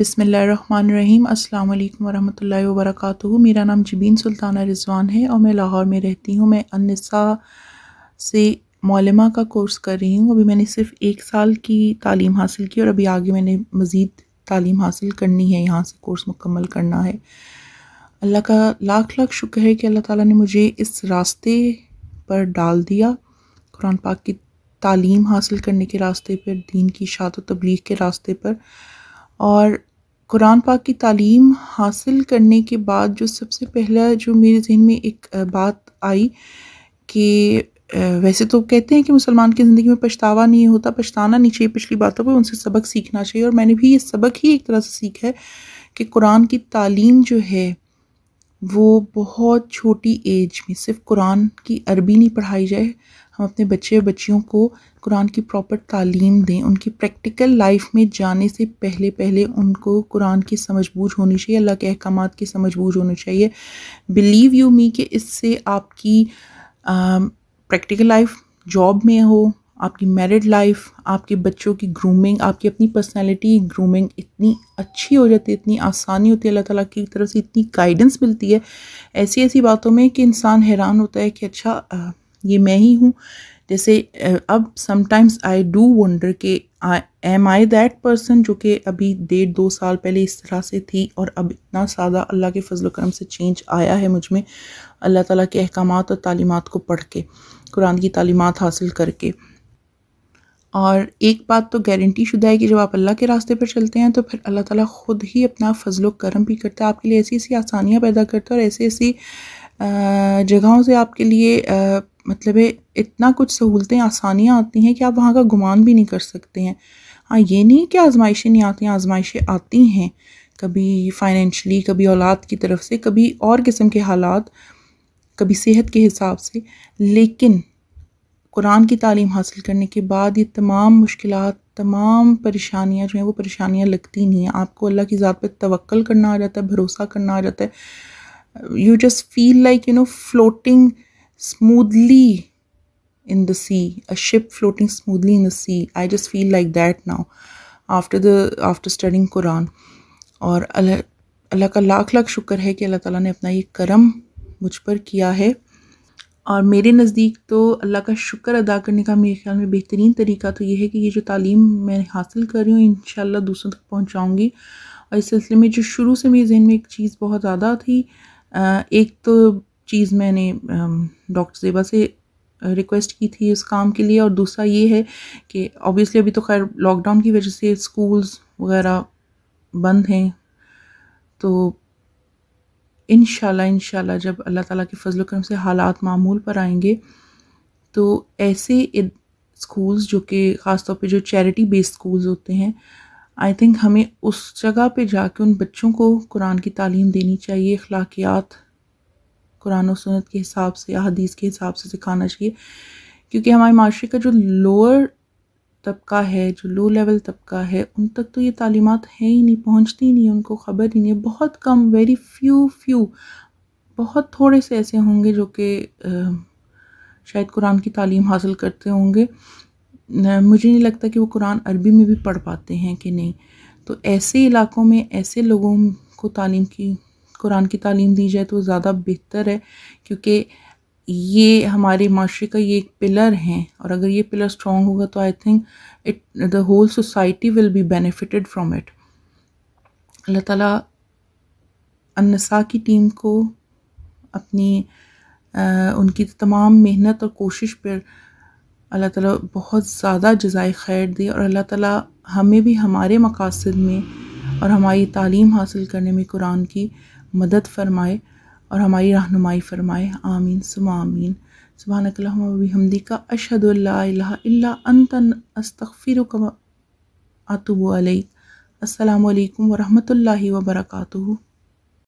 बिसमीम अल्लाम वरहमल वरक मेरा नाम जबीन सुल्ताना रिजवान है और मैं लाहौर में रहती हूँ। मैं अनसा से मौलमा का कोर्स कर रही हूँ। अभी मैंने सिर्फ़ एक साल की तालीम हासिल की और अभी आगे मैंने मज़ीद तालीम हासिल करनी है। यहाँ से कोर्स मुकम्मल करना है। अल्लाह का लाख लाख शुक्र है कि अल्लाह ताला ने मुझे इस रास्ते पर डाल दिया। कुरान पाक की तालीम हासिल करने के रास्ते पर, दीन की शात तबलीग के रास्ते पर। और कुरान पाक की तालीम हासिल करने के बाद जो सबसे पहला जो मेरे जहन में एक बात आई कि वैसे तो कहते हैं कि मुसलमान की ज़िंदगी में पछतावा नहीं होता, पछताना नहीं चाहिए पिछली बातों पर उनसे सबक सीखना चाहिए। और मैंने भी ये सबक ही एक तरह से सीखा है कि कुरान की तालीम जो है वो बहुत छोटी एज में, सिर्फ़ कुरान की अरबी नहीं पढ़ाई जाए, हम अपने बच्चे बच्चियों को कुरान की प्रॉपर तालीम दें। उनकी प्रैक्टिकल लाइफ में जाने से पहले पहले उनको कुरान की समझ बूझ होनी चाहिए, अल्लाह के अहकाम की समझ बूझ होनी चाहिए। बिलीव यू मी कि इससे आपकी प्रैक्टिकल लाइफ जॉब में हो आपकी मैरिड लाइफ आपके बच्चों की ग्रूमिंग आपकी अपनी पर्सनैलिटी ग्रूमिंग इतनी अच्छी हो जाती है, इतनी आसानी होती है, अल्लाह ताला की तरफ़ से इतनी गाइडेंस मिलती है। ऐसी ऐसी बातों में कि इंसान हैरान होता है कि अच्छा ये मैं ही हूँ। जैसे अब समटाइम्स आई डू वंडर कि एम आई दैट पर्सन जो कि अभी डेढ़ दो साल पहले इस तरह से थी और अब इतना सादा अल्लाह के फजल करम से चेंज आया है मुझमें? अल्लाह ताला के अहकाम और तालीमत को पढ़ के, कुरान की तालीमत हासिल करके। और एक बात तो गारंटी शुदा है कि जब आप अल्लाह के रास्ते पर चलते हैं तो फिर अल्लाह ताला ख़ुद ही अपना फजल करम भी करता है। आपके लिए ऐसी ऐसी आसानियाँ पैदा करता है और ऐसी ऐसी जगहों से आपके लिए मतलब इतना कुछ सहूलतें, आसानियाँ आती हैं कि आप वहाँ का गुमान भी नहीं कर सकते हैं। हाँ ये नहीं कि आजमाइशें नहीं आती आजमाइशें आती हैं। कभी फाइनेंशली कभी औलाद की तरफ़ से, कभी और किस्म के हालात, कभी सेहत के हिसाब से, लेकिन कुरान की तालीम हासिल करने के बाद ये तमाम मुश्किल तमाम परेशानियाँ जो हैं, वो परेशानियाँ लगती नहीं हैं। आपको अल्लाह की ज़ात पर तवक्ल करना आ जाता है, भरोसा करना आ जाता है। You just feel like you know floating smoothly in the sea, a ship floating smoothly in the sea. I just feel like that now, after the, after studying और अल्लाह का लाख लाख शुक्र है कि अल्लाह ताला ने अपना ये करम मुझ पर किया है। और मेरे नज़दीक तो अल्लाह का शुक्र अदा करने का मेरे ख्याल में बेहतरीन तरीका तो ये है कि ये जो तालीम मैं हासिल कर रही हूँ इन शाला दूसरों तक पहुँचाऊँगी। और इस सिलसिले में जो शुरू से मेरे जहन में एक चीज़ बहुत ज़्यादा थी एक तो चीज़ मैंने डॉक्टर ज़ेबा से रिक्वेस्ट की थी उस काम के लिए और दूसरा ये है कि ऑब्वियसली अभी तो खैर लॉकडाउन की वजह से स्कूल्स वगैरह बंद हैं तो इन शाला जब अल्लाह ताला के फजल करम से हालात मामूल पर आएँगे तो ऐसे स्कूल्स जो कि ख़ास तौर पे जो चैरिटी बेस्ड स्कूल्स होते हैं आई थिंक हमें उस जगह पे जाके उन बच्चों को कुरान की तालीम देनी चाहिए, अखलाकियात, कुरान और सुनत के हिसाब से हदीस के हिसाब से सिखाना चाहिए, क्योंकि हमारे माशरे का जो लोअर तबका है, जो लो लेवल तबका है, उन तक तो ये तालीमत है ही नहीं, पहुँचती ही नहीं, उनको ख़बर ही नहीं बहुत कम वेरी फ्यू फ्यू बहुत थोड़े से ऐसे होंगे जो कि शायद कुरान की तालीम हासिल करते होंगे। मुझे नहीं लगता कि वो कुरान अरबी में भी पढ़ पाते हैं कि नहीं। तो ऐसे इलाकों में, ऐसे लोगों को तालीम की, कुरान की तालीम दी जाए तो ज़्यादा बेहतर है, क्योंकि ये हमारे माशरे का ये एक पिलर हैं और अगर ये पिलर स्ट्रॉन्ग होगा तो I think it the whole society will be benefited from it अल्लाह ताला अन्नसा की टीम को अपनी आ, उनकी तमाम मेहनत और कोशिश पर अल्लाह ताला बहुत ज़्यादा जजाय खैर दे और अल्लाह ताला हमें भी हमारे मकासद में और हमारी तालीम हासिल करने में कुरान की मदद फरमाए। और हमारी रहनुमाई फरमाए, आमीन, सुम आमीन। सुबह हमदी का अशद अस्तफ़िर अतुब अलैक। अल्लाम वालेकुम वरहमतुल्लाहि व बरकातुहू